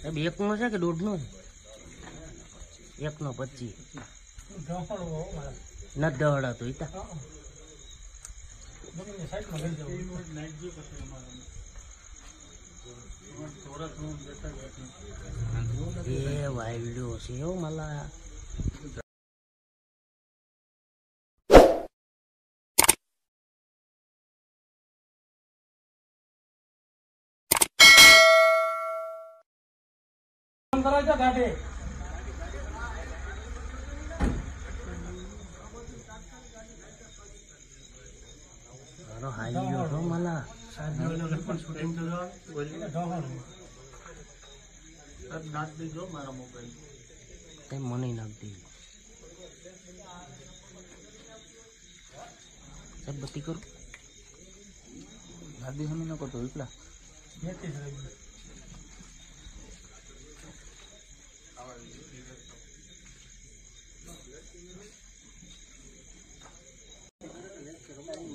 સાહેબ એકનો છે કે દોઢનો છે? એકનો પચીસ. નથી દહડાતો ઈતા એ વાયલ્યો છે એવું મલા. ઘણો હાલ્યો હો મલા તે મને. નાખ દીધું સાહેબ બત્તી કરું? દાદી હમી ન કરતો એકલા મને